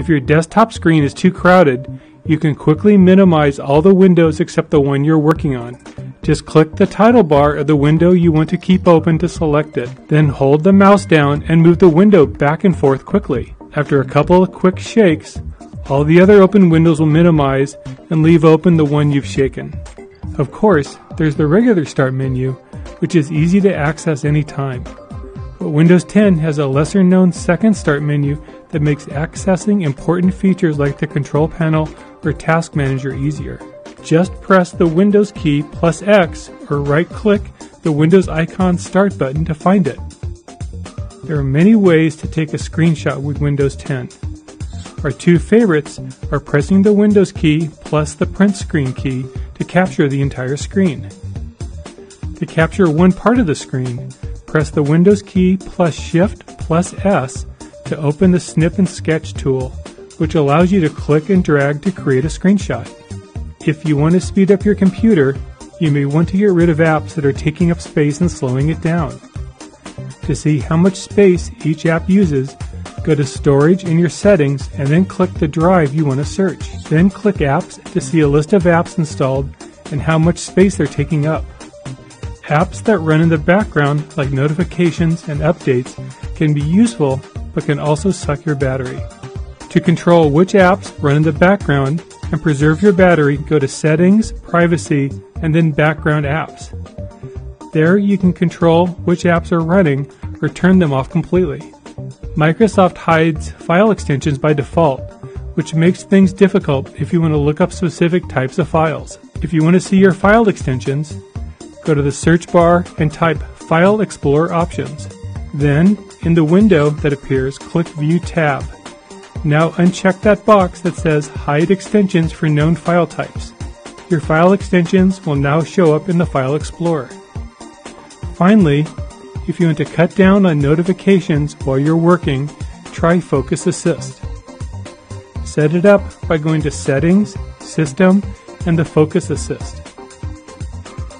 If your desktop screen is too crowded, you can quickly minimize all the windows except the one you're working on. Just click the title bar of the window you want to keep open to select it. Then hold the mouse down and move the window back and forth quickly. After a couple of quick shakes, all the other open windows will minimize and leave open the one you've shaken. Of course, there's the regular start menu, which is easy to access anytime. But Windows 10 has a lesser known second start menu that makes accessing important features like the control panel or task manager easier. Just press the Windows key plus X or right click the Windows icon start button to find it. There are many ways to take a screenshot with Windows 10. Our two favorites are pressing the Windows key plus the print screen key to capture the entire screen. To capture one part of the screen, press the Windows key plus Shift plus S to open the Snip and Sketch tool, which allows you to click and drag to create a screenshot. If you want to speed up your computer, you may want to get rid of apps that are taking up space and slowing it down. To see how much space each app uses, Go to Storage in your settings and then click the drive you want to search. Then click Apps to see a list of apps installed and how much space they're taking up. Apps that run in the background, like notifications and updates, can be useful but can also suck your battery. To control which apps run in the background and preserve your battery, go to Settings, Privacy, and then Background Apps. There you can control which apps are running or turn them off completely. Microsoft hides file extensions by default, which makes things difficult if you want to look up specific types of files. If you want to see your file extensions, go to the search bar and type File Explorer Options. Then, in the window that appears, click View tab. Now uncheck that box that says Hide extensions for known file types. Your file extensions will now show up in the File Explorer. Finally, if you want to cut down on notifications while you're working, try Focus Assist. Set it up by going to Settings, System, and the Focus Assist.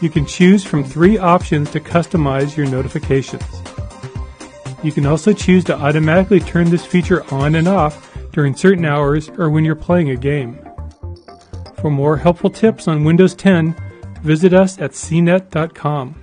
You can choose from three options to customize your notifications. You can also choose to automatically turn this feature on and off during certain hours or when you're playing a game. For more helpful tips on Windows 10, visit us at cnet.com.